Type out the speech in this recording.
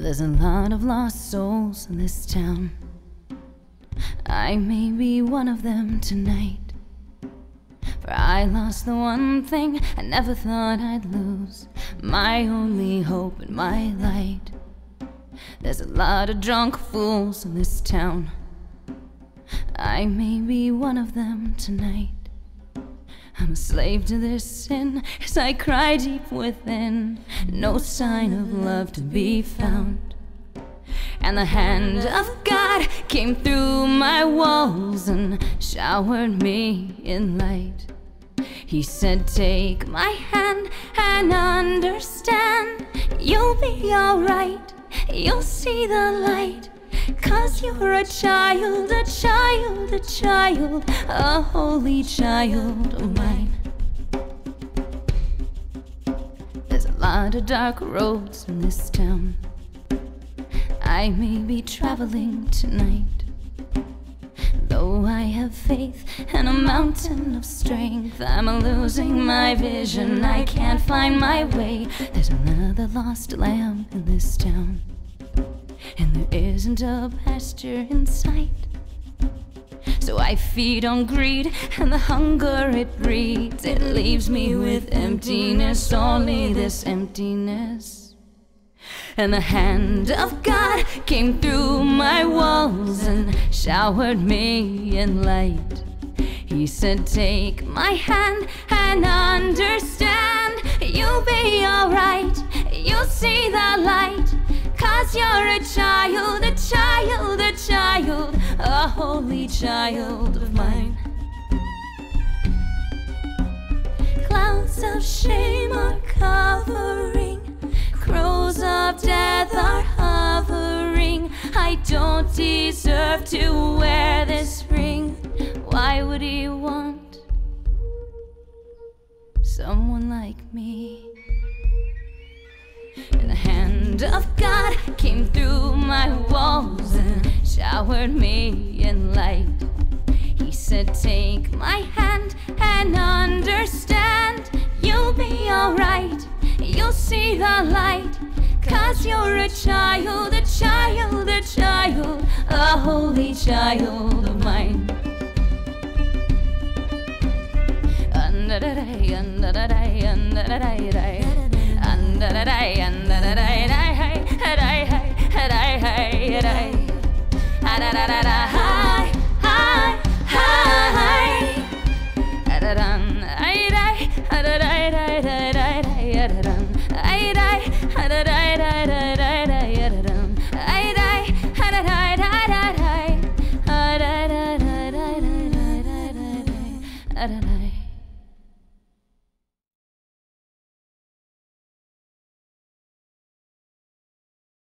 There's a lot of lost souls in this town. I may be one of them tonight. For I lost the one thing I never thought I'd lose my only hope and my light. There's a lot of drunk fools in this town. I may be one of them tonight. I'm a slave to this sin as I cry deep within. No sign of love to be found. And the hand of God came through my walls and showered me in light. He said, Take my hand and understand. You'll be alright, you'll see the light. Cause you're a child, a child, a child, a holy child of mine. There's a lot of dark roads in this town. I may be traveling tonight. Though I have faith and a mountain of strength, I'm losing my vision. I can't find my way. There's another lost lamb in this town and there isn't a pasture in sight. So I feed on greed and the hunger it breeds. It leaves me with emptiness, only this emptiness. And the hand of God came through my walls and showered me in light. He said, Take my hand and understand. You'll be alright, you'll see the light. Cause you're a child, a child, a child, a holy child of mine. Clouds of shame are covering, crows of death are hovering. I don't deserve to wear this ring. Why would he want someone like me? And the hand of God came through my walls and showered me in light. He said, Take my hand and understand. You'll be alright, you'll see the light. Cause you're a child, a child, a child, a holy child of mine. Under-da-day, under-da-day, under-da-day, under-da-day, under-da-day,